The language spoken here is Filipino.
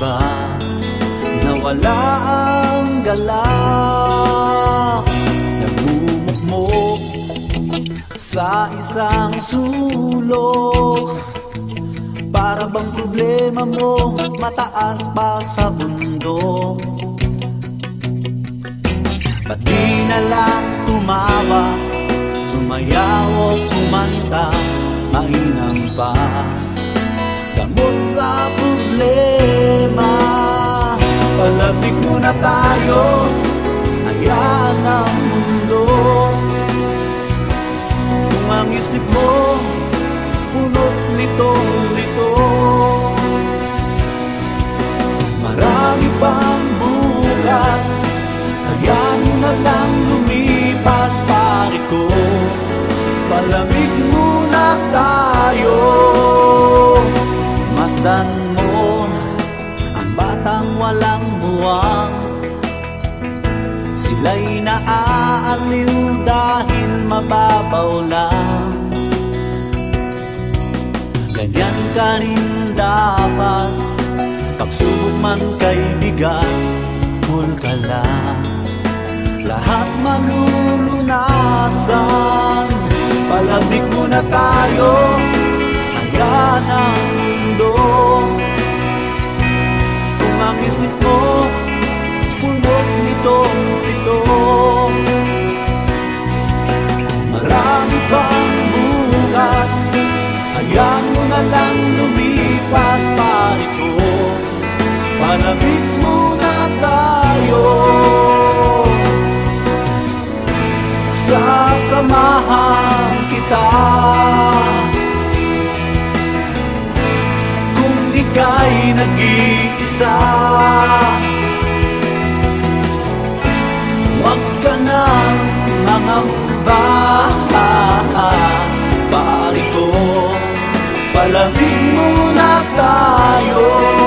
ba Nawala ang galak Nagmumukmok sa isang sulok. Para bang problema mo mataas pa sa bundok Ba't di na lang tumawa Sumayaw o kumanta Mainam pa. Gamot sa problema muna tayo. Hayaan ang mundo. Kung ang isip mo Punot litong-lito Marami pang bukas Hayaan na lang lumipas. Pare ko Palamig Sila'y naaaliw dahil mababaw lang. Ganyan ka rin dapat Pagsubok man kay bigat Cool ka lang. Lahat malulunasan Palamig muna tayo Hanggang ang ito Marami pang bukas Hayaan mo na lang lumipas pare ko Palamig muna tayo. Sasamahan kita. Kung ika'y nag-iisa Huwag ka nang mangamba Pare ko Palamig muna tayo